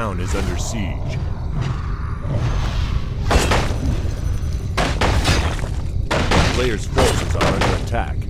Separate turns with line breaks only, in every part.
Town is under siege. Player's forces are under attack.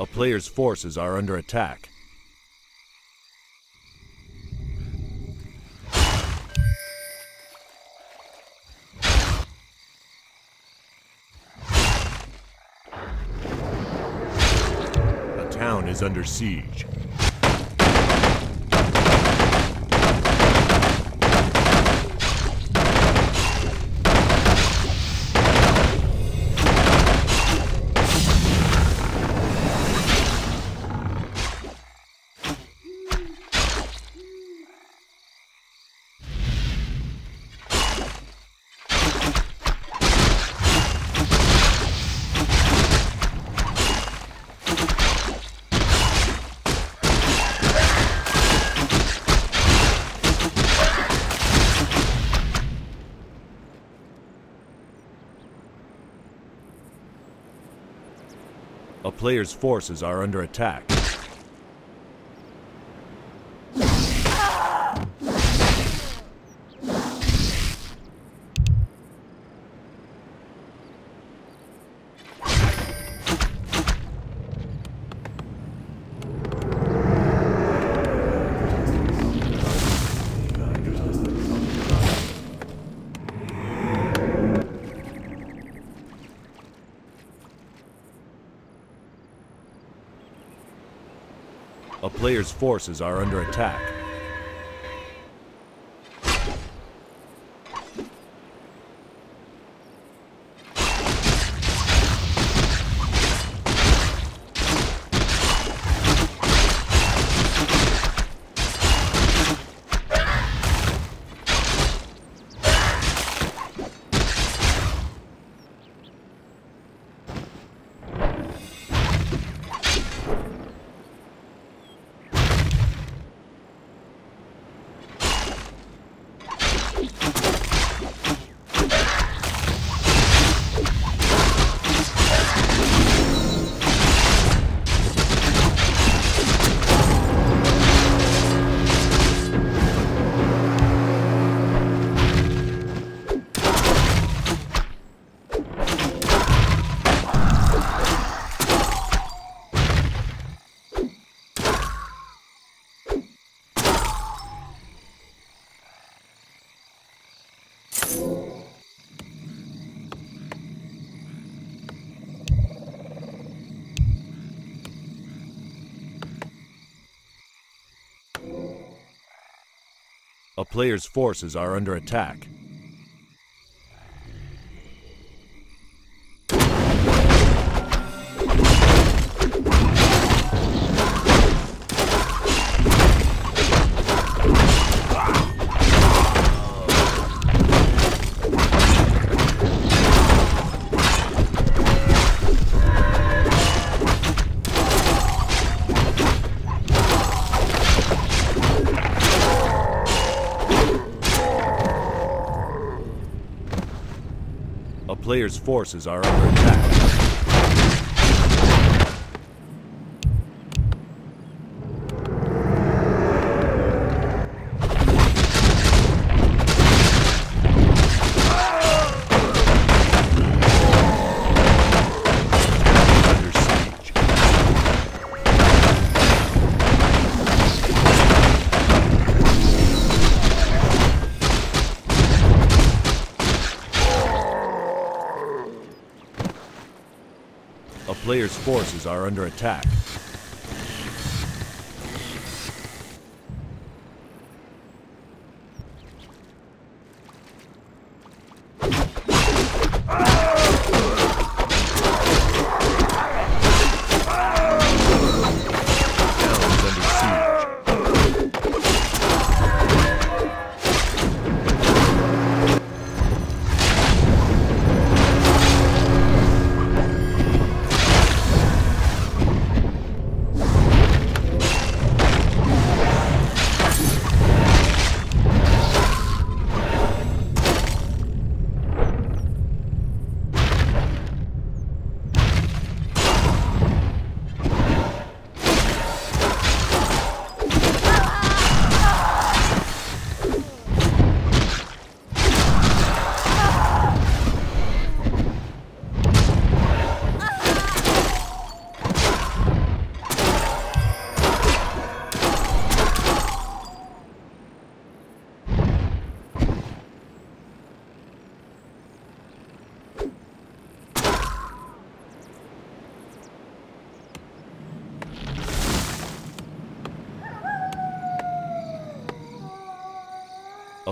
A player's forces are under attack. A town is under siege. A player's forces are under attack. A forces are under attack. Player's forces are under attack. A forces are under attack. A player's forces are under attack.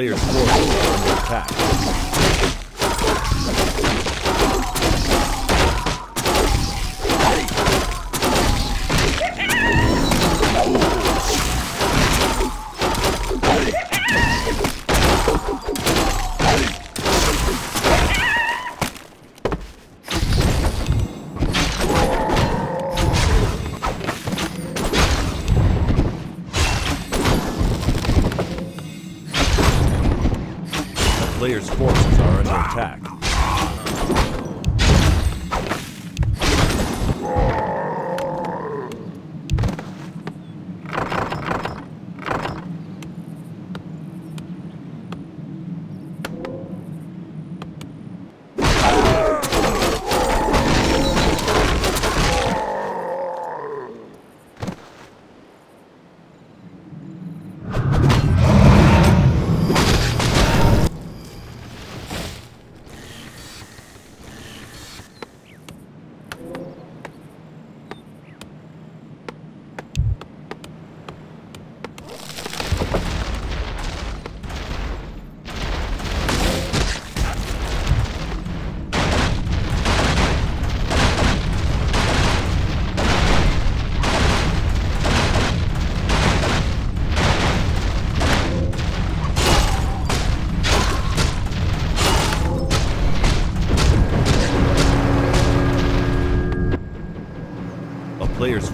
players.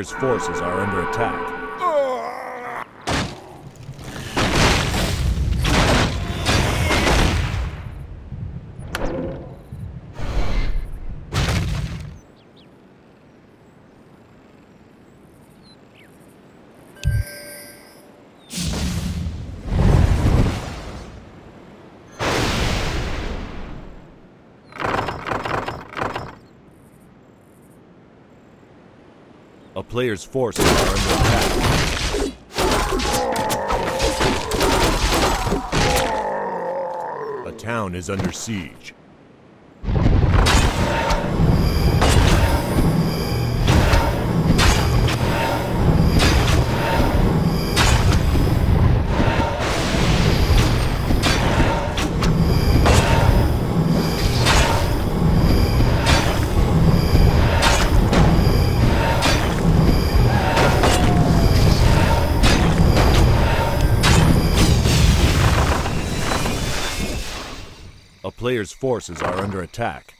Player's forces are under attack. Player's forces are under attack. A town is under siege. A forces are under attack.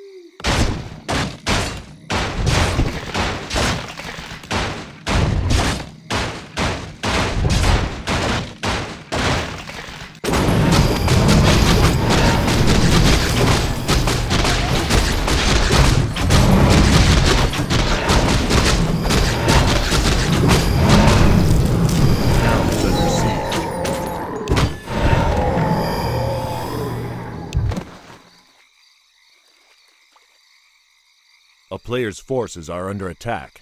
A player's forces are under attack.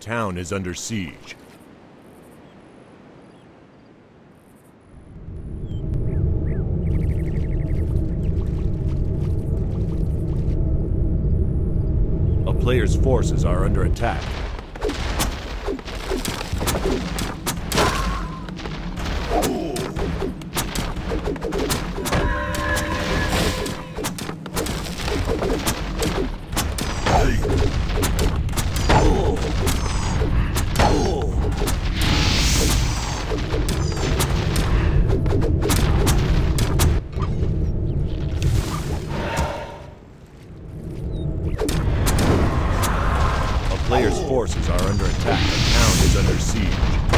town is under siege. A player's forces are under attack. Player's forces are under attack. The town is under siege.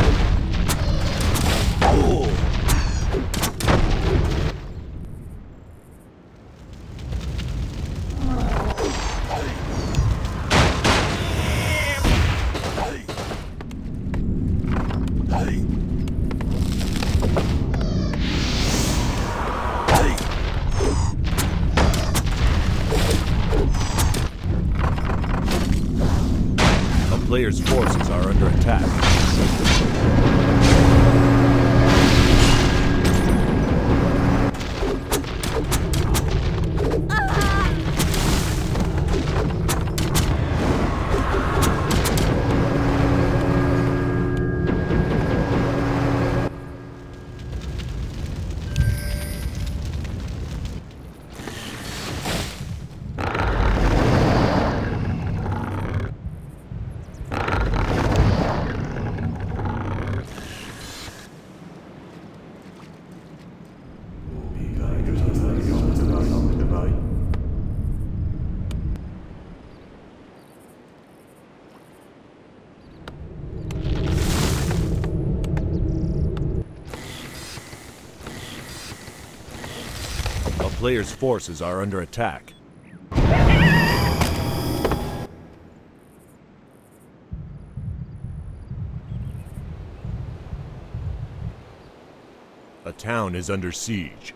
Player's forces are under attack. A town is under siege.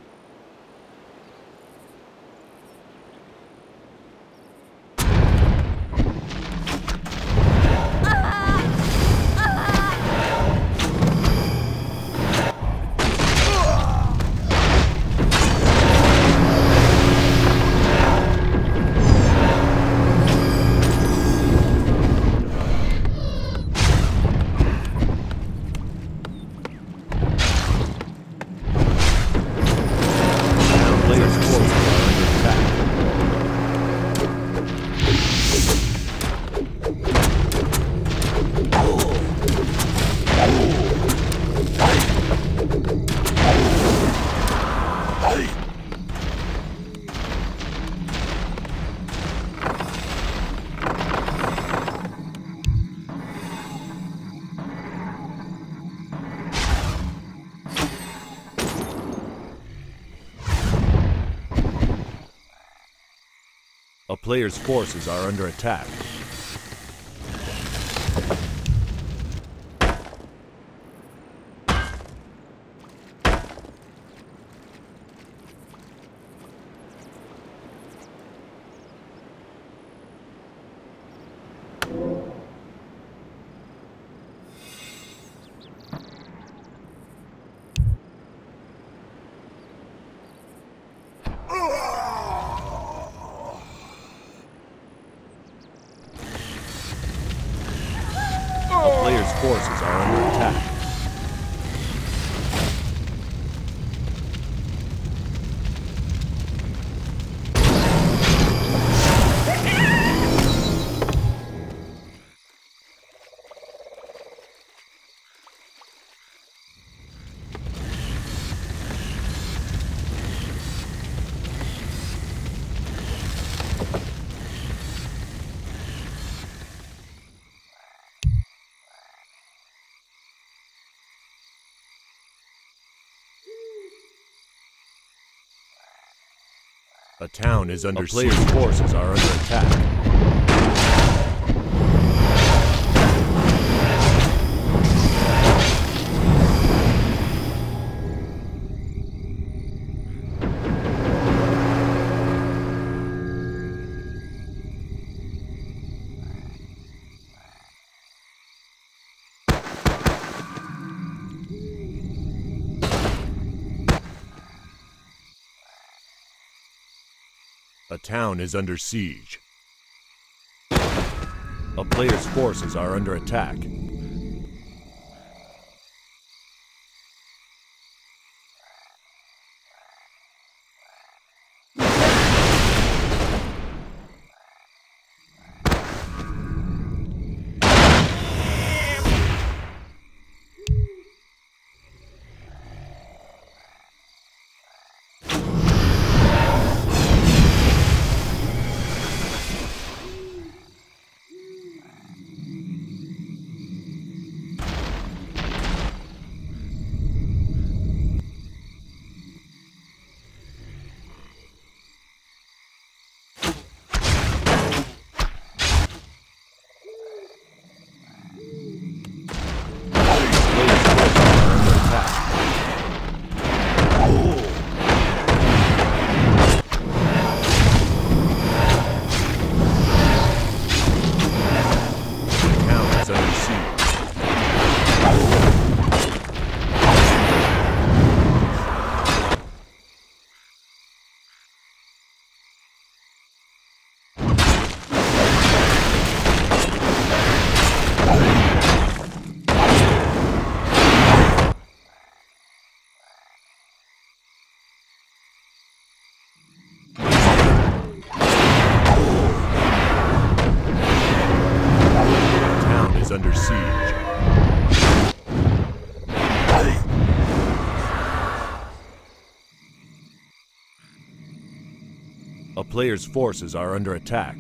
Player's forces are under attack. A town is under A player's forces are under attack. A town is under siege. A player's forces are under attack. Under siege. A player's forces are under attack.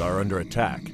Are under attack.